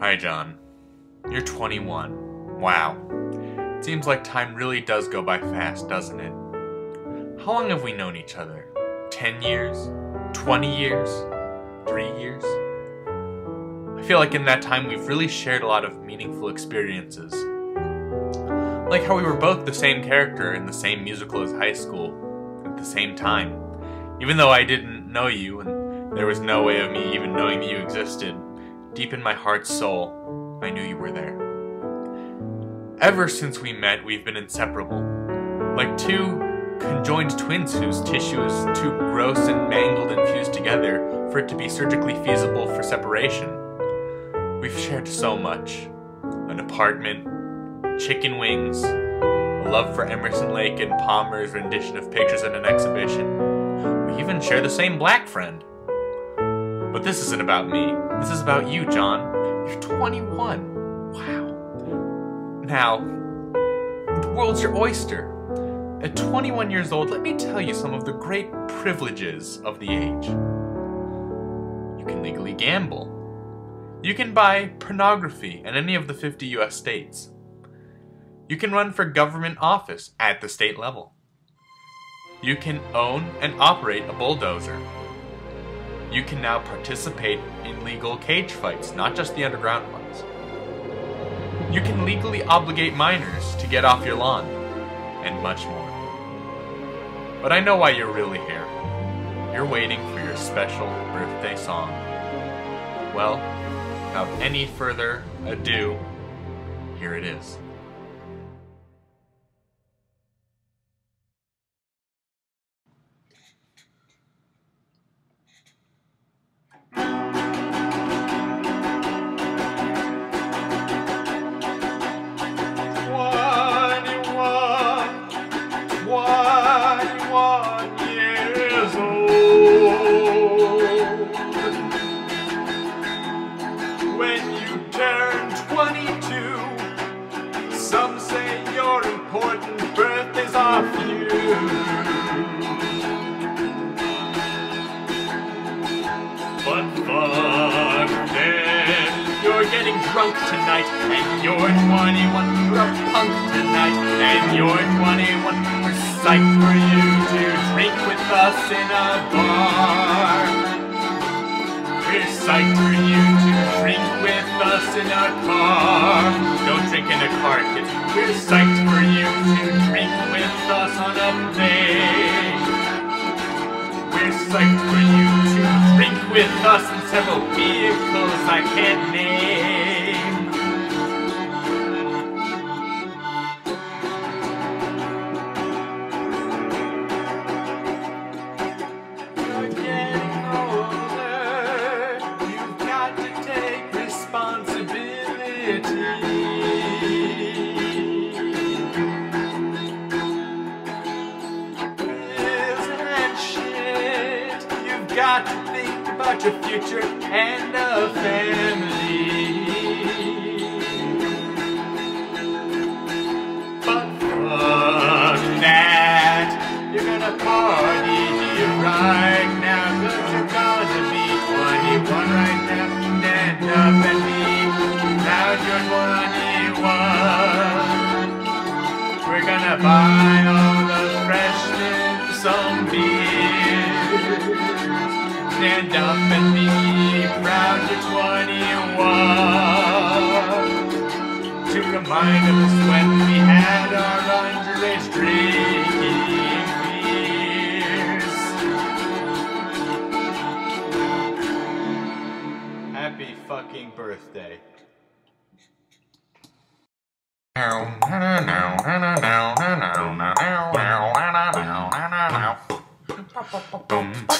Hi, Jon. You're 21. Wow. Seems like time really does go by fast, doesn't it? How long have we known each other? 10 years? 20 years? 3 years? I feel like in that time we've really shared a lot of meaningful experiences. Like how we were both the same character in the same musical as high school at the same time. Even though I didn't know you and there was no way of me even knowing that you existed, deep in my heart's soul, I knew you were there. Ever since we met, we've been inseparable. Like two conjoined twins whose tissue is too gross and mangled and fused together for it to be surgically feasible for separation. We've shared so much. An apartment, chicken wings, a love for Emerson Lake and Palmer's rendition of pictures in an exhibition. We even share the same black friend. But this isn't about me. This is about you, Jon. You're 21. Wow. Now, the world's your oyster. At 21 years old, let me tell you some of the great privileges of the age. You can legally gamble. You can buy pornography in any of the 50 US states. You can run for government office at the state level. You can own and operate a bulldozer you can now participate in legal cage fights, not just the underground ones. You can legally obligate minors to get off your lawn, and much more. But I know why you're really here. You're waiting for your special birthday song. Well, without any further ado, here it is. Drunk tonight, and you're 21. You're a punk tonight, and you're 21. We're psyched for you to drink with us in a bar. We're psyched for you to drink with us in a car. Don't drink in a car, kids. We're psyched for you to drink with us on a plane. We're psyched for you to drink with us in several vehicles I can't name. Got to think about your future and a family. stand up and be proud you're 21. To remind us when we had our underage drinking beers. Happy fucking birthday. Boom.